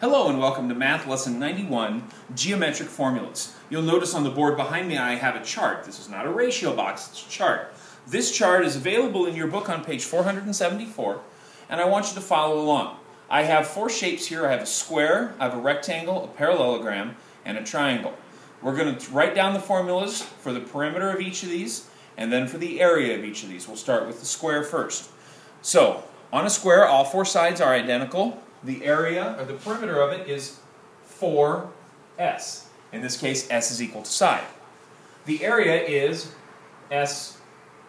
Hello and welcome to Math Lesson 91, Geometric Formulas. You'll notice on the board behind me I have a chart. This is not a ratio box, it's a chart. This chart is available in your book on page 474, and I want you to follow along. I have four shapes here. I have a square, I have a rectangle, a parallelogram, and a triangle. We're going to write down the formulas for the perimeter of each of these, and then for the area of each of these. We'll start with the square first. So, on a square, all four sides are identical. The area, or the perimeter of it, is 4s. In this case, s is equal to side. The area is s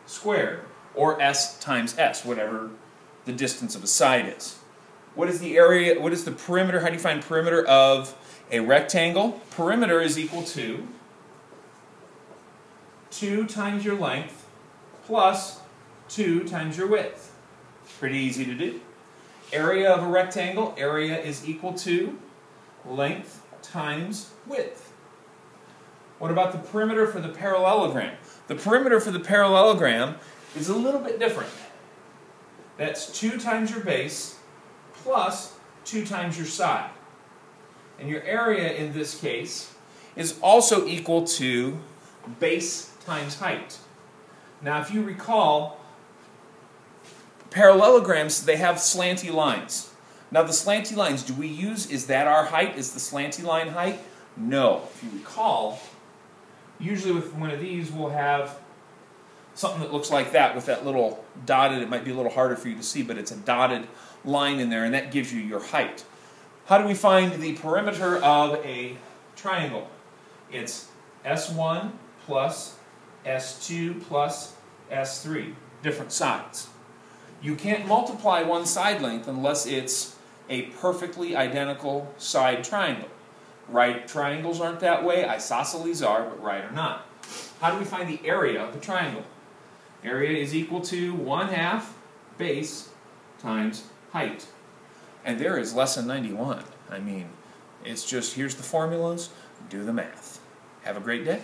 squared, or s times s, whatever the distance of a side is. What is the area, what is the perimeter, how do you find perimeter of a rectangle? Perimeter is equal to 2 times your length plus 2 times your width. Pretty easy to do. Area of a rectangle, area is equal to length times width. What about the perimeter for the parallelogram? The perimeter for the parallelogram is a little bit different. That's 2 times your base plus 2 times your side. And your area in this case is also equal to base times height. Now if you recall, Parallelograms, they have slanty lines. Now the slanty lines, do we use, is that our height? Is the slanty line height? No. If you recall, usually with one of these we'll have something that looks like that with that little dotted, it might be a little harder for you to see, but it's a dotted line in there and that gives you your height. How do we find the perimeter of a triangle? It's S1 plus S2 plus S3, different sides. You can't multiply one side length unless it's a perfectly identical side triangle. Right triangles aren't that way, isosceles are, but right are not. How do we find the area of the triangle? Area is equal to 1 half base times height. And there is lesson 91. I mean, it's just here's the formulas, do the math. Have a great day.